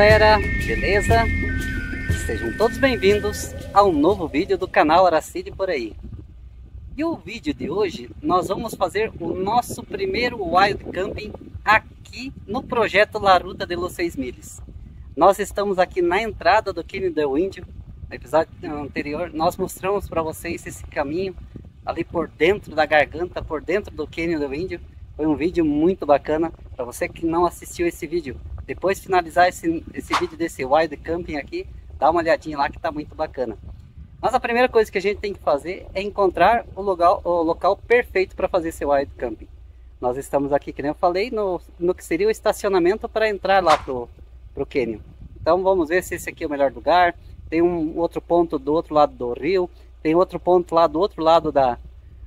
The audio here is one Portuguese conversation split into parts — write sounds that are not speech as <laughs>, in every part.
galera, beleza? Sejam todos bem-vindos a um novo vídeo do canal Aracide por aí. E o vídeo de hoje nós vamos fazer o nosso primeiro Wild Camping aqui no projeto Laruta de los Seis Miles. Nós estamos aqui na entrada do Canyon del Índio. No episódio anterior nós mostramos para vocês esse caminho ali por dentro da garganta, por dentro do Canyon del Índio. Foi um vídeo muito bacana. Para você que não assistiu esse vídeo, depois de finalizar esse, esse vídeo desse Wild Camping aqui, dá uma olhadinha lá que está muito bacana. Mas a primeira coisa que a gente tem que fazer é encontrar o local, o local perfeito para fazer esse Wild Camping. Nós estamos aqui, que nem eu falei, no, no que seria o estacionamento para entrar lá pro, pro Canyon. Então vamos ver se esse aqui é o melhor lugar. Tem um outro ponto do outro lado do rio. Tem outro ponto lá do outro lado da,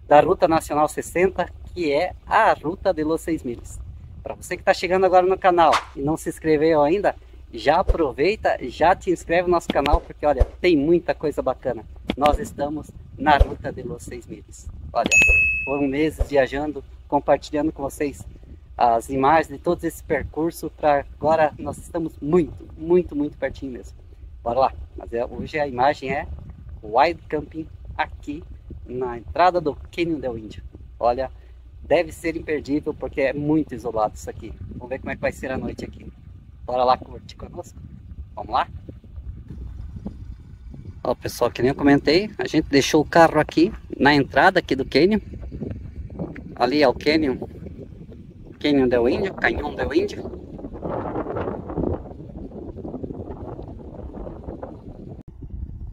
da Ruta Nacional 60, que é a Ruta de los Seis Miles. Para você que está chegando agora no canal e não se inscreveu ainda, já aproveita, já te inscreve no nosso canal, porque olha, tem muita coisa bacana. Nós estamos na Ruta de los Seis Miles. Olha, foram meses viajando, compartilhando com vocês as imagens de todo esse percurso para agora nós estamos muito, muito, muito pertinho mesmo. Bora lá. Mas é, hoje a imagem é Wild Camping aqui na entrada do Canyon del Índio. Olha, deve ser imperdível porque é muito isolado isso aqui. Vamos ver como é que vai ser a noite aqui. Bora lá curtir conosco? Vamos lá? Ó, pessoal, que nem eu comentei, a gente deixou o carro aqui na entrada aqui do Canyon. Ali é o Canyon, Canyon del Índio, Canyon del Índio.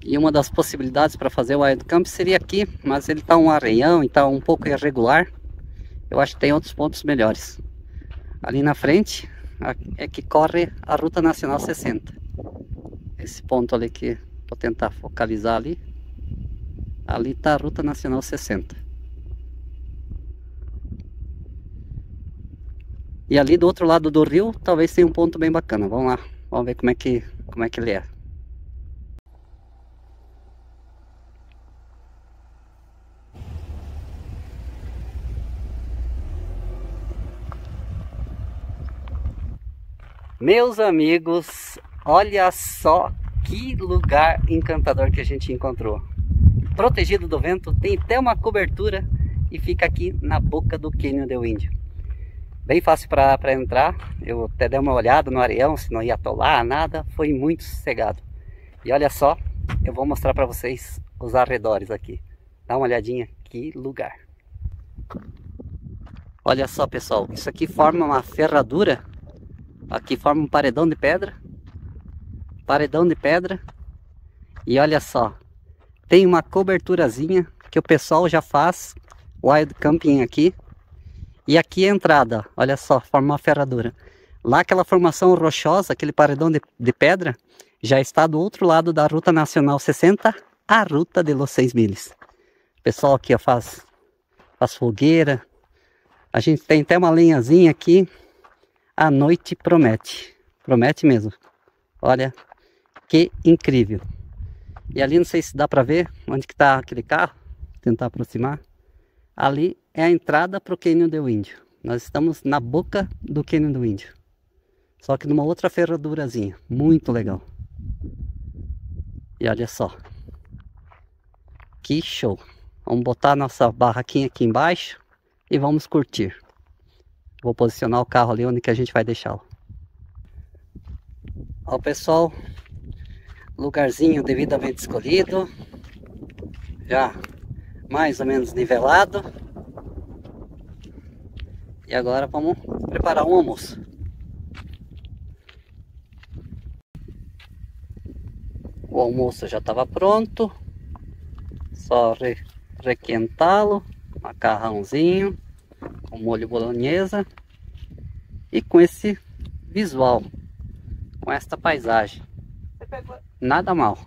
E uma das possibilidades para fazer o Wild Camp seria aqui, mas ele está um areião e está um pouco irregular. Eu acho que tem outros pontos melhores. Ali na frente é que corre a Ruta Nacional 60. Esse ponto ali que vou tentar focalizar ali. Ali está a Ruta Nacional 60. E ali do outro lado do rio, talvez tenha um ponto bem bacana. Vamos lá, vamos ver como é que, como é que ele é. Meus amigos, olha só que lugar encantador que a gente encontrou. Protegido do vento, tem até uma cobertura e fica aqui na boca do Canyon del Índio. Bem fácil para entrar, eu até dei uma olhada no areião, se não ia atolar, nada, foi muito sossegado. E olha só, eu vou mostrar para vocês os arredores aqui. Dá uma olhadinha, que lugar. Olha só pessoal, isso aqui forma uma ferradura Aqui forma um paredão de pedra. Paredão de pedra. E olha só. Tem uma coberturazinha que o pessoal já faz wild camping aqui. E aqui é a entrada, olha só, forma uma ferradura. Lá aquela formação rochosa, aquele paredão de, de pedra, já está do outro lado da Ruta Nacional 60, a Ruta de Los Seis Miles. O pessoal aqui ó, faz, faz fogueira. A gente tem até uma lenhazinha aqui a noite promete. Promete mesmo. Olha que incrível. E ali não sei se dá para ver onde que tá aquele carro. Vou tentar aproximar. Ali é a entrada para o Canyon do Índio. Nós estamos na boca do Canyon do Índio. Só que numa outra ferradurazinha. Muito legal. E olha só. Que show. Vamos botar nossa barraquinha aqui embaixo e vamos curtir. Vou posicionar o carro ali onde que a gente vai deixá-lo. Ó pessoal, lugarzinho devidamente escolhido. Já mais ou menos nivelado. E agora vamos preparar um almoço. O almoço já estava pronto. Só re requentá-lo. Macarrãozinho com molho bolonhesa e com esse visual, com esta paisagem. Nada mal.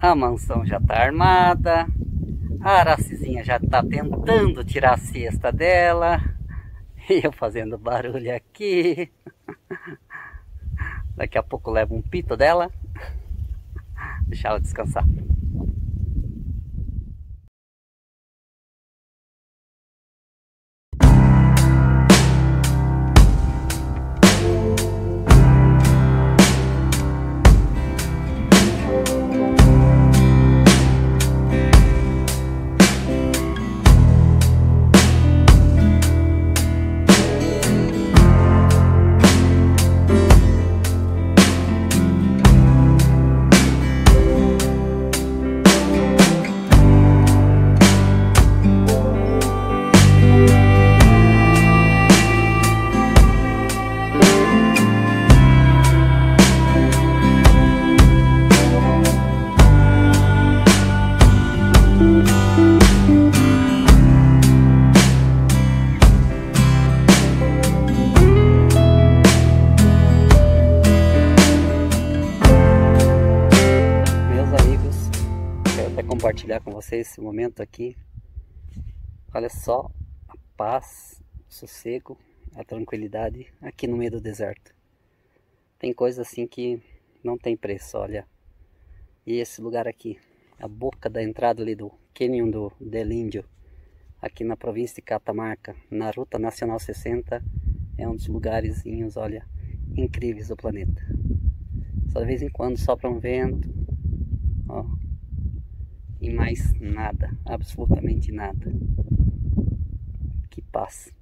A mansão já está armada. A Aracizinha já está tentando tirar a cesta dela. E eu fazendo barulho aqui. Daqui a pouco levo um pito dela. Deixar ela descansar. Vocês esse momento aqui. Olha só a paz, o sossego, a tranquilidade aqui no meio do deserto. Tem coisa assim que não tem preço, olha. E esse lugar aqui, a boca da entrada ali do Canyon do Del Índio, aqui na província de Catamarca, na Ruta Nacional 60, é um dos lugares, olha, incríveis do planeta. Só de vez em quando sopra um vento, ó, e mais nada, absolutamente nada. Que paz.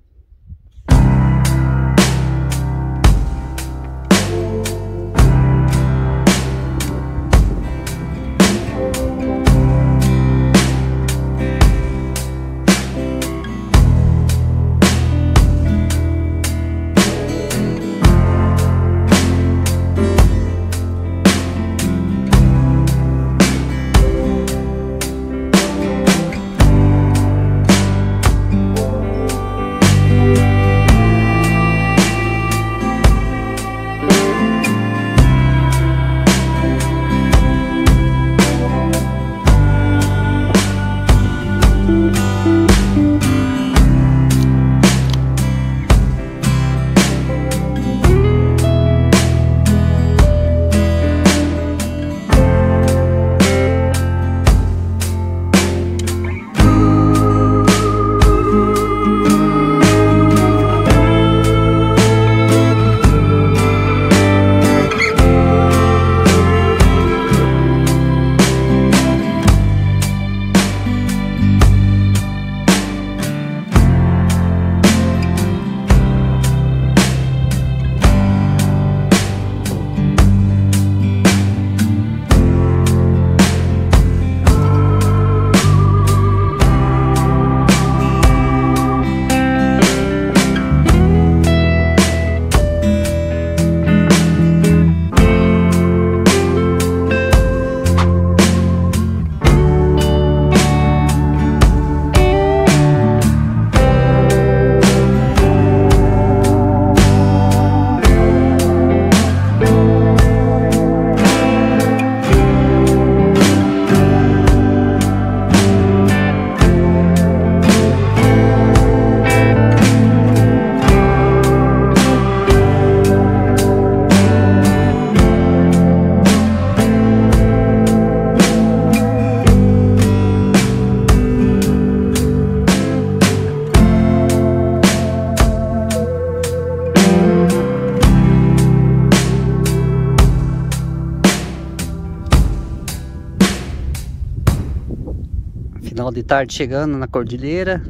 Tarde chegando na cordilheira.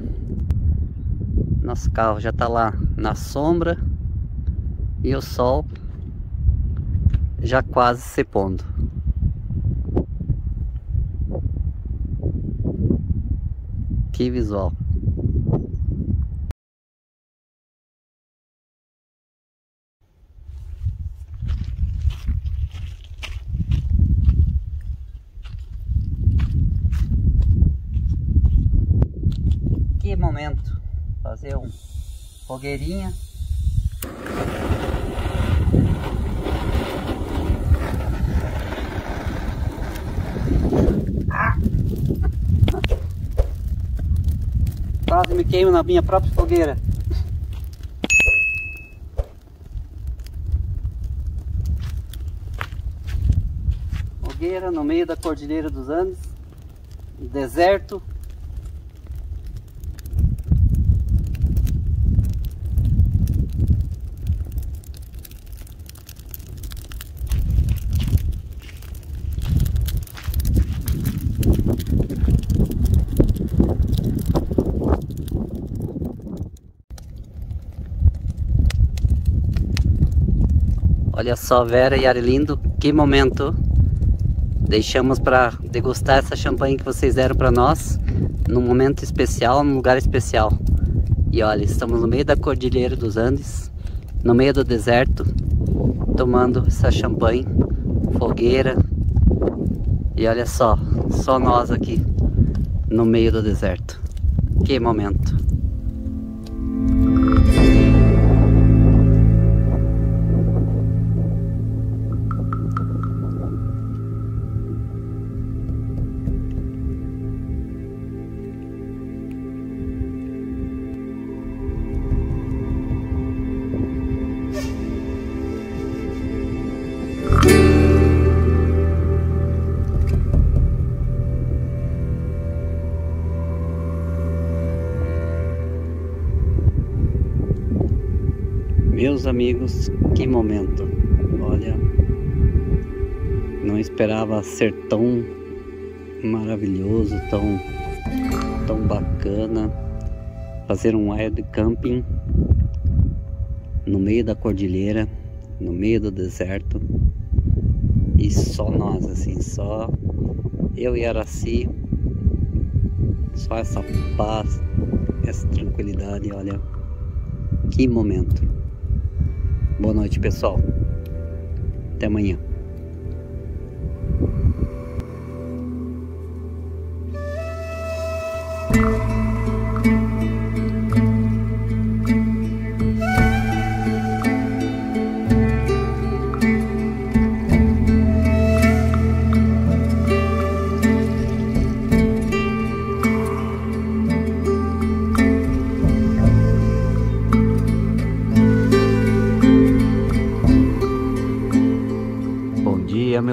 Nosso carro já está lá na sombra. E o sol já quase se pondo. Que visual. momento. Fazer um fogueirinha. Ah! Quase me queimo na minha própria fogueira. Fogueira no meio da Cordilheira dos Andes, deserto, Olha só, Vera e Arlindo, que momento deixamos para degustar essa champanhe que vocês deram para nós num momento especial, num lugar especial. E olha, estamos no meio da Cordilheira dos Andes, no meio do deserto, tomando essa champanhe, fogueira. E olha só, só nós aqui no meio do deserto. Que momento! Meus amigos, que momento! Olha, não esperava ser tão maravilhoso, tão, tão bacana fazer um wild camping no meio da cordilheira, no meio do deserto e só nós, assim, só eu e Araci, só essa paz, essa tranquilidade, olha, que momento. Boa noite, pessoal. Até amanhã.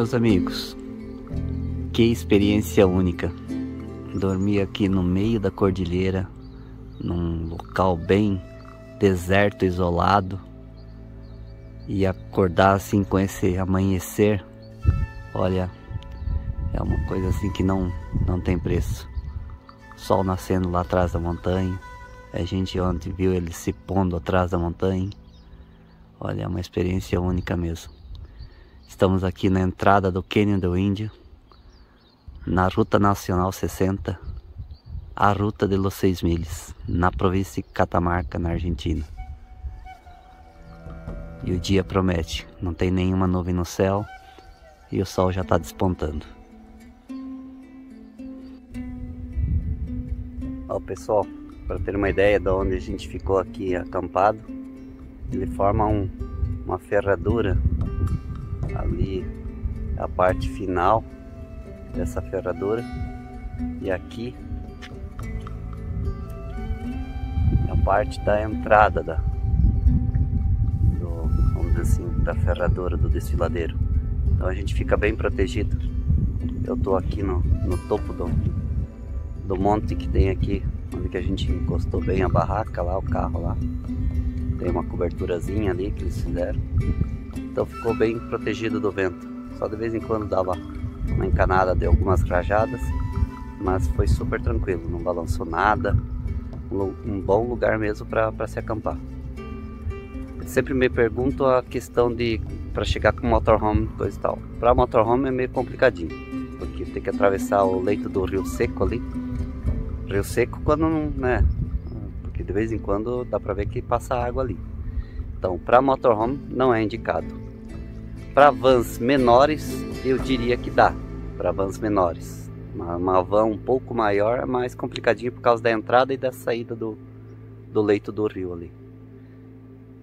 Meus amigos. Que experiência única. Dormir aqui no meio da cordilheira, num local bem deserto, isolado, e acordar assim com esse amanhecer. Olha, é uma coisa assim que não, não tem preço. Sol nascendo lá atrás da montanha. A gente ontem viu ele se pondo atrás da montanha. Olha, é uma experiência única mesmo. Estamos aqui na entrada do Cânion do Índio, na Ruta Nacional 60, a Ruta de los Seis Miles, na província de Catamarca, na Argentina. E o dia promete, não tem nenhuma nuvem no céu e o sol já está despontando. Ó pessoal, para ter uma ideia de onde a gente ficou aqui acampado, ele forma um, uma ferradura ali é a parte final dessa ferradura. E aqui é a parte da entrada da do, vamos dizer assim, da ferradura do desfiladeiro. Então a gente fica bem protegido. Eu tô aqui no, no topo do, do monte que tem aqui onde que a gente encostou bem a barraca lá, o carro lá. Tem uma coberturazinha ali que eles fizeram então ficou bem protegido do vento. Só de vez em quando dava uma encanada de algumas rajadas, mas foi super tranquilo, não balançou nada. Um bom lugar mesmo para se acampar. sempre me pergunto a questão de para chegar com motorhome, coisa e tal. Para motorhome é meio complicadinho, porque tem que atravessar o leito do Rio Seco ali. Rio Seco quando não, né? Porque de vez em quando dá para ver que passa água ali. Então, para motorhome não é indicado. Para vans menores, eu diria que dá. Para vans menores. Uma, uma van um pouco maior é mais complicadinho por causa da entrada e da saída do, do leito do rio ali.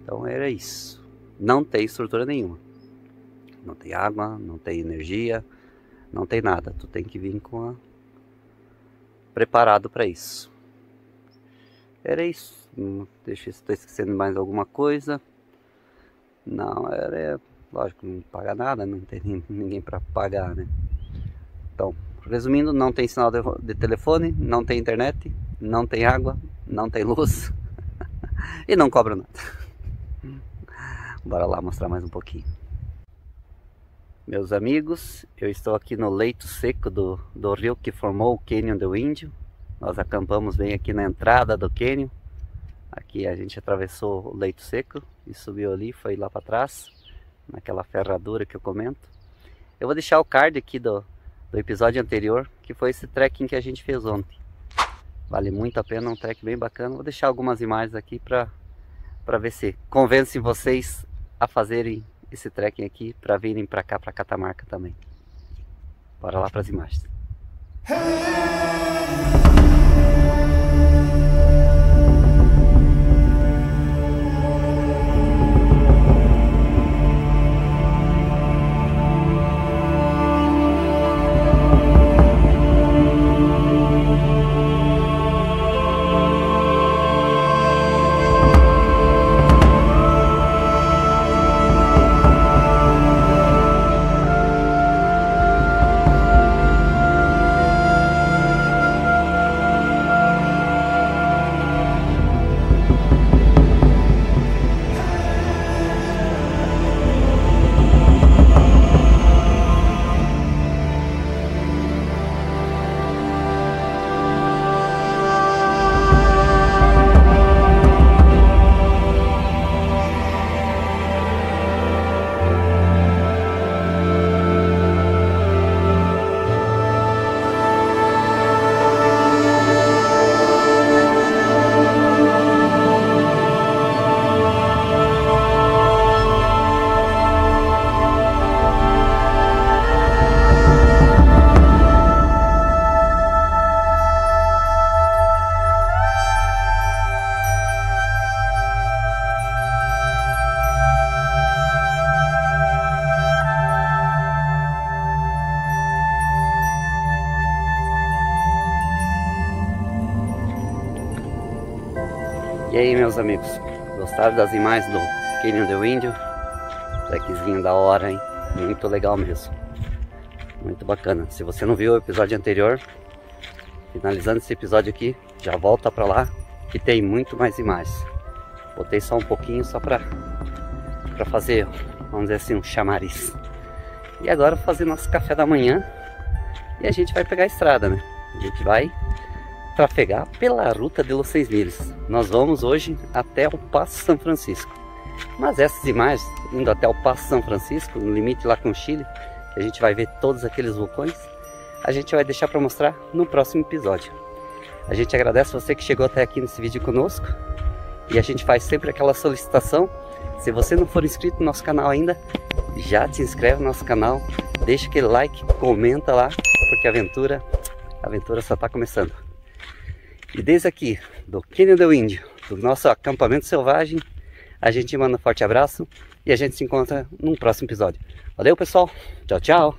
Então era isso. Não tem estrutura nenhuma. Não tem água, não tem energia, não tem nada. Tu tem que vir com a... preparado para isso. Era isso. Deixa eu estou esquecendo mais alguma coisa. Não, era Lógico, não paga nada, não tem ninguém para pagar, né? Então, resumindo, não tem sinal de, de telefone, não tem internet, não tem água, não tem luz <laughs> e não cobra nada. <laughs> Bora lá mostrar mais um pouquinho. Meus amigos, eu estou aqui no leito seco do, do rio que formou o Cânion do Índio. Nós acampamos bem aqui na entrada do cânion. Aqui a gente atravessou o leito seco e subiu ali, foi lá para trás, naquela ferradura que eu comento. Eu vou deixar o card aqui do, do episódio anterior, que foi esse trekking que a gente fez ontem. Vale muito a pena, um trek bem bacana. Vou deixar algumas imagens aqui para ver se convence vocês a fazerem esse trekking aqui para virem para cá, para Catamarca também. Bora lá para as imagens. Gostaram das imagens do Canyon do Índio? Trequezinho da hora, hein? Muito legal mesmo. Muito bacana. Se você não viu o episódio anterior, finalizando esse episódio aqui, já volta pra lá que tem muito mais imagens. Botei só um pouquinho só pra, pra fazer, vamos dizer assim, um chamariz. E agora fazer nosso café da manhã e a gente vai pegar a estrada, né? A gente vai trafegar pela Ruta de los Seis Milhas. Nós vamos hoje até o Passo São Francisco. Mas essas imagens, indo até o Passo São Francisco, no limite lá com o Chile, que a gente vai ver todos aqueles vulcões, a gente vai deixar para mostrar no próximo episódio. A gente agradece você que chegou até aqui nesse vídeo conosco e a gente faz sempre aquela solicitação. Se você não for inscrito no nosso canal ainda, já te inscreve no nosso canal, deixa aquele like, comenta lá, porque a aventura, a aventura só está começando. E desde aqui, do Cânion do Índio, do nosso acampamento selvagem, a gente manda um forte abraço e a gente se encontra num próximo episódio. Valeu pessoal, tchau, tchau!